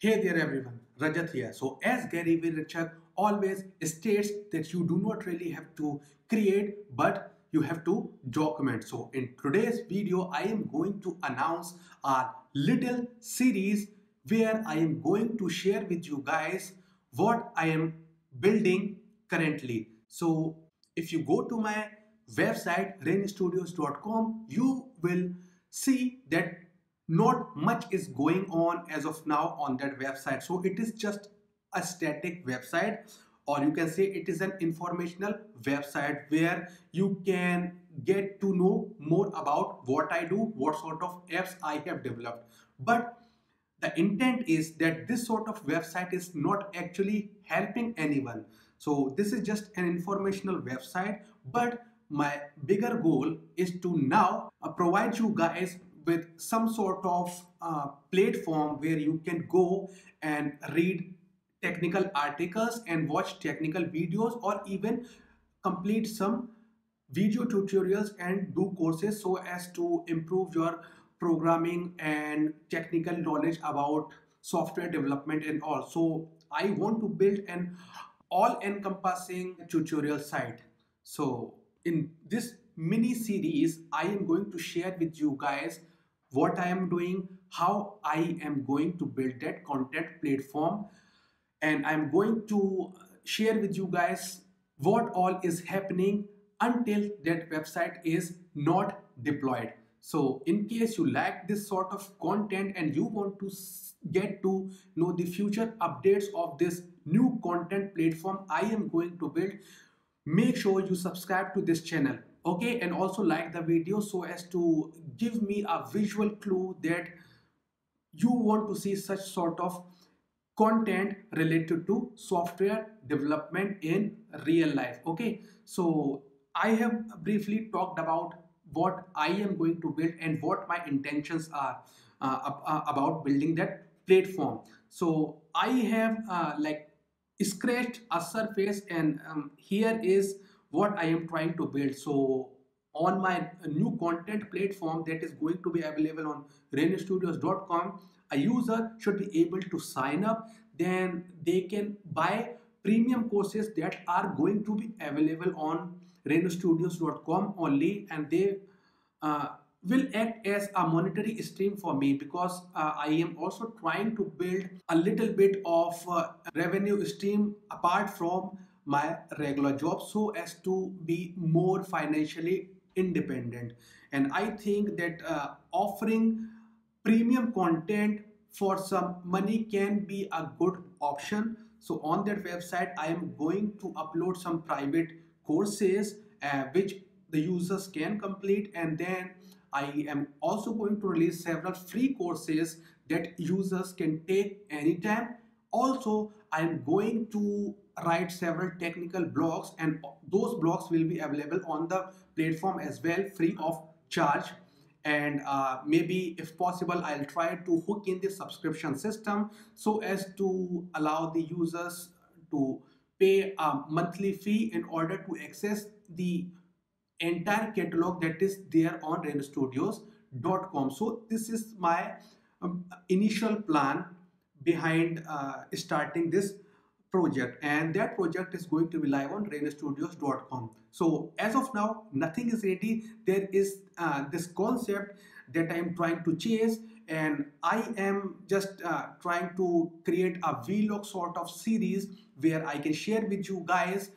Hey there everyone, Rajat here. So as Gary Vaynerchuk always states that you do not really have to create but you have to document. So in today's video, I am going to announce a little series where I am going to share with you guys what I am building currently. So if you go to my website raynstudios.com, you will see that not much is going on as of now on that website so it is just a static website or you can say it is an informational website where you can get to know more about what I do, what sort of apps I have developed. But the intent is that this sort of website is not actually helping anyone. So this is just an informational website, but my bigger goal is to now provide you guys with some sort of uh, platform where you can go and read technical articles and watch technical videos or even complete some video tutorials and do courses so as to improve your programming and technical knowledge about software development and all so i want to build an all encompassing tutorial site. So in this mini series i am going to share with you guys what i am doing how i am going to build that content platform and I'm going to share with you guys what all is happening until that website is not deployed. So in case you like this sort of content and you want to get to know the future updates of this new content platform I am going to build, make sure you subscribe to this channel okay? And also like the video so as to give me a visual clue that you want to see such sort of content related to software development in real life okay? So i have briefly talked about what i am going to build and what my intentions are uh, uh, about building that platform. So i have uh, like scratched a surface and um, here is what i am trying to build. So on my new content platform that is going to be available on raynstudios.com a user should be able to sign up. Then they can buy premium courses that are going to be available on raynstudios.com only and they uh, will act as a monetary stream for me because uh, I am also trying to build a little bit of uh, revenue stream apart from my regular job so as to be more financially independent. And I think that uh, offering premium content for some money can be a good option. So on that website i am going to upload some private courses uh, which the users can complete and then i am also going to release several free courses that users can take anytime. Also i am going to write several technical blogs and those blogs will be available on the platform as well free of charge. And uh, maybe if possible I'll try to hook in the subscription system so as to allow the users to pay a monthly fee in order to access the entire catalog that is there on raynstudios.com so this is my um, initial plan behind uh, starting this project. And that project is going to be live on raynstudios.com so as of now nothing is ready. There is uh, this concept that i am trying to chase. And i am just uh, trying to create a vlog sort of series where i can share with you guys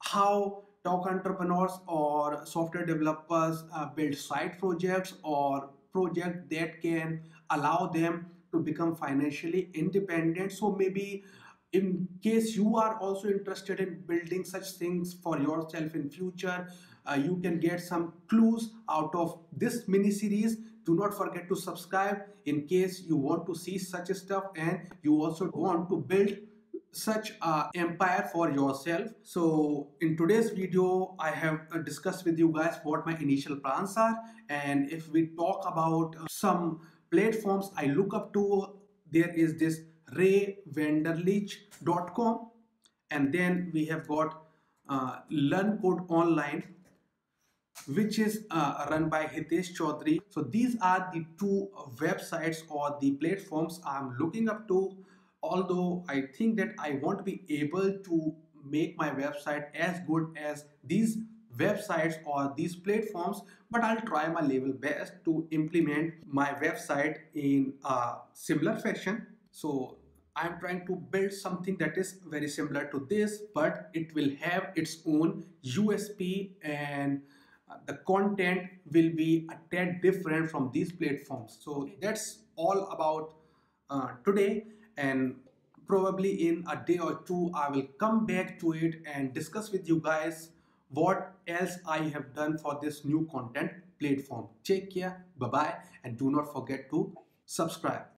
how top entrepreneurs or software developers uh, build side projects or project that can allow them to become financially independent. So maybe in case you are also interested in building such things for yourself in future uh, you can get some clues out of this mini series. Do not forget to subscribe in case you want to see such stuff and you also want to build such a empire for yourself. So in today's video i have uh, discussed with you guys what my initial plans are. And if we talk about uh, some platforms i look up to there is this raywenderlich.com and then we have got uh, learn code online which is uh, run by Hitesh Choudhary. So these are the two websites or the platforms i'm looking up to although I think that I won't be able to make my website as good as these websites or these platforms but I'll try my level best to implement my website in a similar fashion. So I'm trying to build something that is very similar to this but it will have its own USP and uh, the content will be a tad different from these platforms. So that's all about uh, today and probably in a day or two I will come back to it and discuss with you guys what else I have done for this new content platform. Take care, bye bye, and do not forget to subscribe.